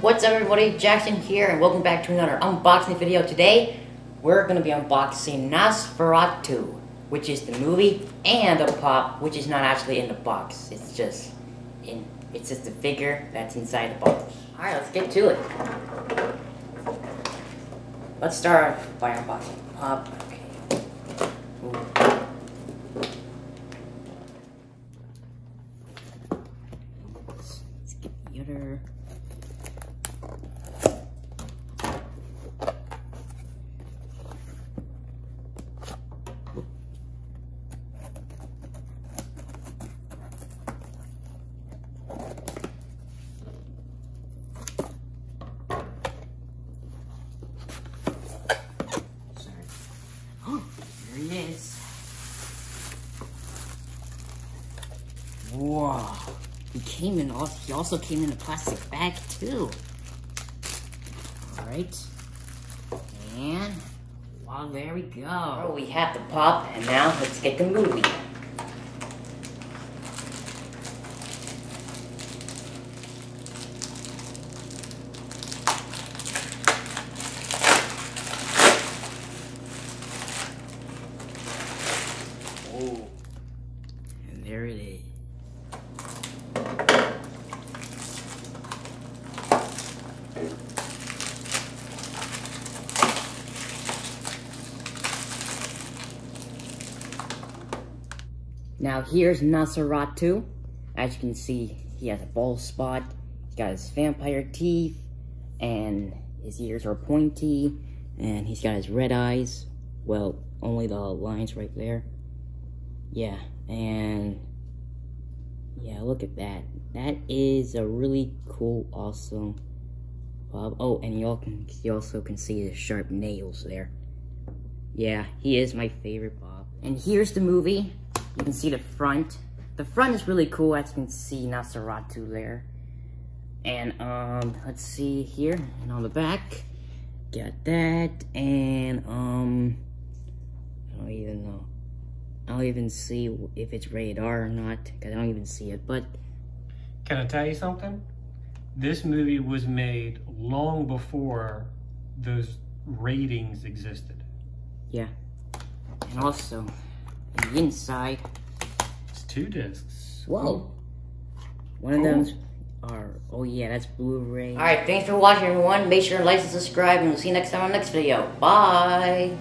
What's up everybody, Jackson here and welcome back to another unboxing video. Today, we're going to be unboxing Nosferatu, which is the movie, and the pop, which is not actually in the box. It's just in, it's just a figure that's inside the box. Alright, let's get to it. Let's start by unboxing pop. Okay. Ooh. Let's get the other. Whoa. He came in also he also came in a plastic bag too. Alright. And well there we go. Oh, we have the pop and now let's get the movie. Oh. And there it is. Now here's Nosferatu. As you can see, he has a bald spot. He's got his vampire teeth, and his ears are pointy, and he's got his red eyes. Well, only the lines right there. Yeah, and yeah, look at that. That is a really cool, awesome pop. Oh, and you all can you also can see the sharp nails there. Yeah, he is my favorite pop. And here's the movie. You can see the front. The front is really cool, as you can see Nosferatu there. And um, let's see here, and on the back, got that, and um, I don't even know. I don't even see if it's radar or not, because I don't even see it, but Can I tell you something? This movie was made long before those ratings existed. yeah. And also, the inside, It's two discs. whoa, one of Cool. them's are, oh yeah, that's Blu-ray. Alright, thanks for watching everyone. Make sure to like and subscribe, and we'll see you next time on the next video. Bye!